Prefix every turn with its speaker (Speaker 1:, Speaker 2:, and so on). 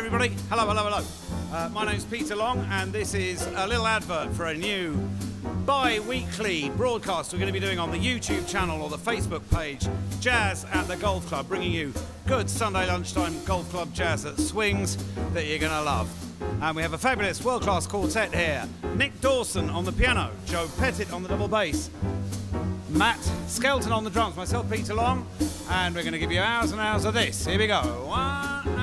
Speaker 1: everybody. Hello, hello, hello. Uh, my name's Peter Long, and this is a little advert for a new bi weekly broadcast we're going to be doing on the YouTube channel or the Facebook page, Jazz at the Golf Club, bringing you good Sunday lunchtime golf club jazz that swings that you're going to love. And we have a fabulous world class quartet here Nick Dawson on the piano, Joe Pettitt on the double bass, Matt Skelton on the drums, myself, Peter Long, and we're going to give you hours and hours of this. Here we go. One